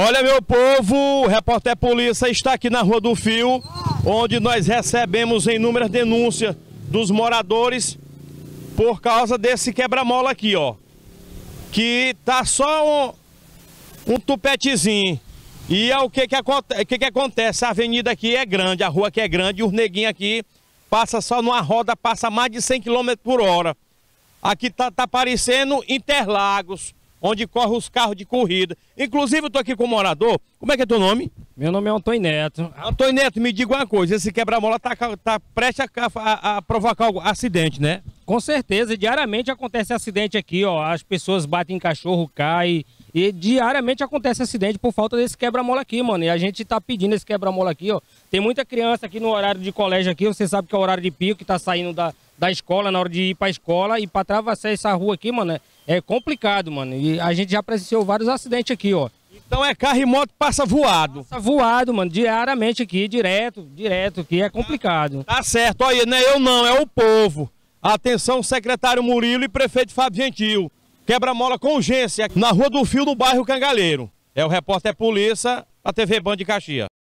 Olha, meu povo, o repórter polícia está aqui na Rua do Fio, onde nós recebemos inúmeras denúncias dos moradores por causa desse quebra-mola aqui, ó. Que tá só um, um tupetezinho. E é o que que, aconte que que acontece? A avenida aqui é grande, a rua aqui é grande, e os neguinhos aqui passa só numa roda, passa mais de 100 km por hora. Aqui tá, tá parecendo Interlagos, onde corre os carros de corrida. Inclusive, eu tô aqui com um morador. Como é que é teu nome? Meu nome é Antônio Neto. Antônio Neto, me diga uma coisa: esse quebra-mola tá, tá prestes a, a, a provocar algum acidente, né? Com certeza, diariamente acontece acidente aqui, ó. As pessoas batem em cachorro, caem. E diariamente acontece acidente por falta desse quebra-mola aqui, mano. E a gente tá pedindo esse quebra-mola aqui, ó. Tem muita criança aqui no horário de colégio aqui, você sabe que é o horário de pico, que tá saindo da, da escola, na hora de ir pra escola. E pra atravessar essa rua aqui, mano, é, é complicado, mano. E a gente já presenciou vários acidentes aqui, ó. Então é carro e moto passa voado. Passa voado, mano, diariamente aqui, direto, direto, que é complicado. Tá certo, olha, não é eu não, é o povo. Atenção, secretário Murilo e prefeito Fábio Gentil. Quebra-mola com urgência na Rua do Fio, no bairro Cangaleiro. É o repórter Polícia, a TV Band de Caxias.